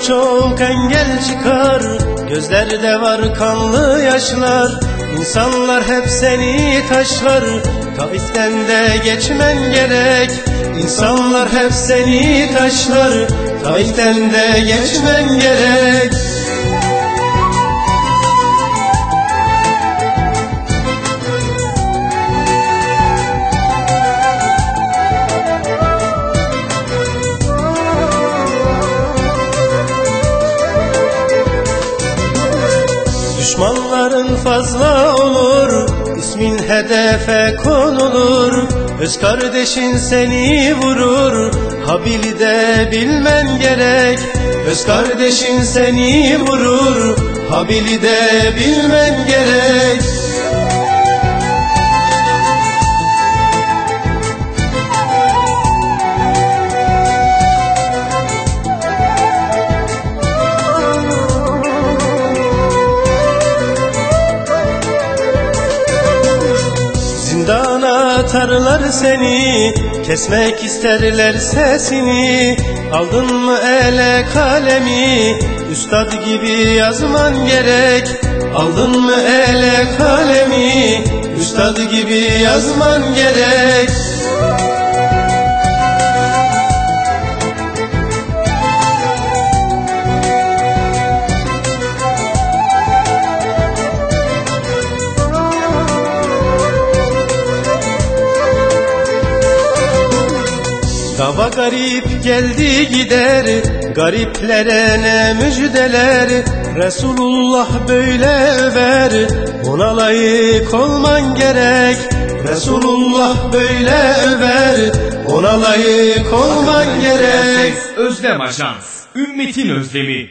Çok engel çıkar. Gözlerde var kanlı yaşlar. İnsanlar hep seni taşlar. Taif'ten de geçmen gerek. İnsanlar hep seni taşlar. Taif'ten de geçmen gerek Düşmanların fazla olur ismin hedefe konulur. Öz kardeşin seni vurur Habili de bilmen gerek. Öz kardeşin seni vurur Habili de bilmen gerek atarlar seni Kesmek isterler sesini. Aldın mı ele kalemi? Üstad gibi yazman gerek. Aldın mı ele kalemi? Üstad gibi yazman gerek Dava garip geldi gider Gariplere ne müjdeler? Resulullah böyle över Ona layık olman gerek. Resulullah böyle över Ona layık olman gerek. Özlem Ajans, ümmetin özlemi.